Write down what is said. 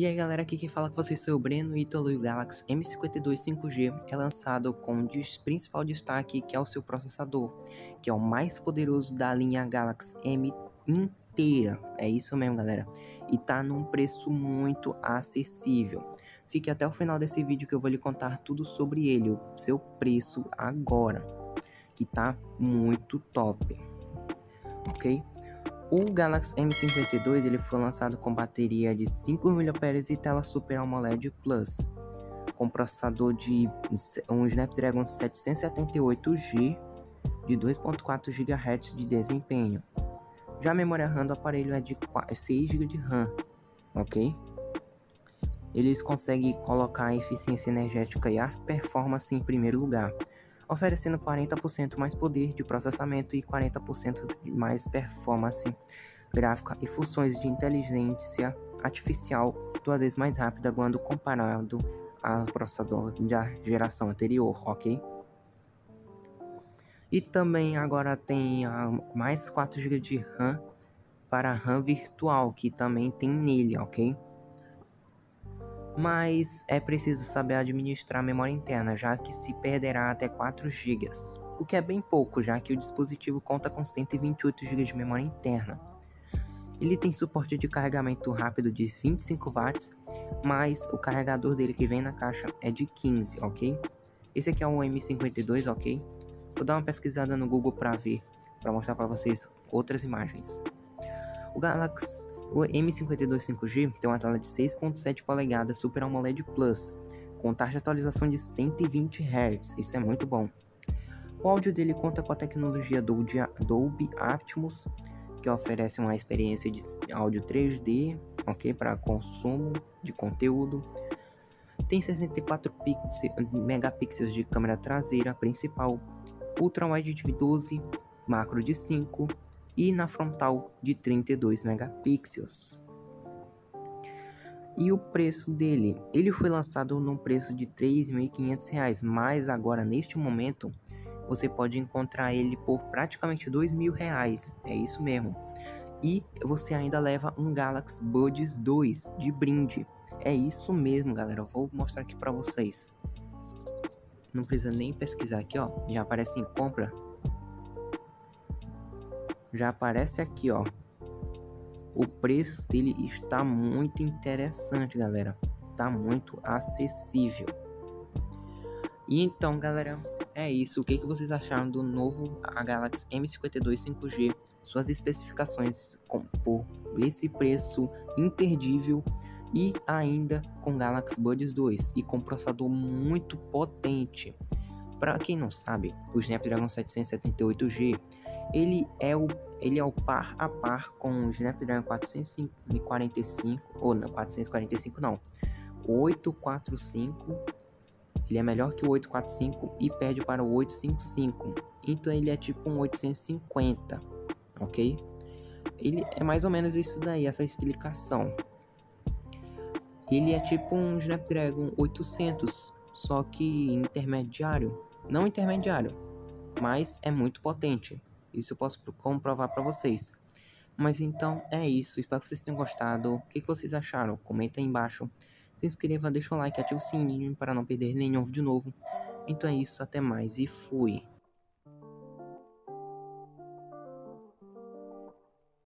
E aí galera, aqui quem fala com vocês sou o Breno Ítalo e o Galaxy M52 5G é lançado com o principal destaque que é o seu processador, que é o mais poderoso da linha Galaxy M inteira, é isso mesmo galera, e tá num preço muito acessível. Fique até o final desse vídeo que eu vou lhe contar tudo sobre ele, o seu preço agora, que tá muito top, ok? O Galaxy M52 ele foi lançado com bateria de 5 mAh e tela Super AMOLED Plus, com processador de um Snapdragon 778G de 2.4 GHz de desempenho. Já a memória RAM do aparelho é de 6 GB de RAM, ok? Eles conseguem colocar a eficiência energética e a performance em primeiro lugar, oferecendo 40% mais poder de processamento e 40% mais performance gráfica e funções de inteligência artificial duas vezes mais rápida quando comparado ao processador da geração anterior, ok? E também agora tem mais 4 GB de RAM para RAM virtual, que também tem nele, ok? Mas é preciso saber administrar a memória interna, já que se perderá até 4 GB, o que é bem pouco, já que o dispositivo conta com 128 GB de memória interna. Ele tem suporte de carregamento rápido de 25 watts, mas o carregador dele que vem na caixa é de 15, ok? Esse aqui é o M52, ok? Vou dar uma pesquisada no Google para ver, para mostrar para vocês outras imagens. O Galaxy o M52 5G tem uma tela de 6.7 polegadas Super AMOLED Plus, com taxa de atualização de 120 Hz, isso é muito bom. O áudio dele conta com a tecnologia Dolby Atmos, que oferece uma experiência de áudio 3D, ok, para consumo de conteúdo. Tem 64 megapixels de câmera traseira principal, ultra wide de 12, macro de 5 e na frontal de 32 megapixels. E o preço dele? Ele foi lançado num preço de R$ 3.500, mas agora neste momento você pode encontrar ele por praticamente R$ 2.000, é isso mesmo. E você ainda leva um Galaxy Buds 2 de brinde. É isso mesmo, galera. Vou mostrar aqui para vocês. Não precisa nem pesquisar aqui, ó. Já aparece em compra já aparece aqui, ó. O preço dele está muito interessante, galera. Tá muito acessível. E então, galera, é isso. O que, que vocês acharam do novo Galaxy M52 5G? Suas especificações com, por esse preço imperdível e ainda com Galaxy Buds 2 e com processador muito potente. Para quem não sabe, o Snapdragon 778G ele é o ele é o par a par com o Snapdragon 445 ou não, 445 não. O 845 ele é melhor que o 845 e perde para o 855. Então ele é tipo um 850, OK? Ele é mais ou menos isso daí, essa explicação. Ele é tipo um Snapdragon 800, só que intermediário, não intermediário, mas é muito potente. Isso eu posso comprovar para vocês. Mas então é isso. Espero que vocês tenham gostado. O que, vocês acharam? Comenta aí embaixo. Se inscreva, deixa o like, ativa o sininho para não perder nenhum vídeo novo. Então é isso, até mais e fui.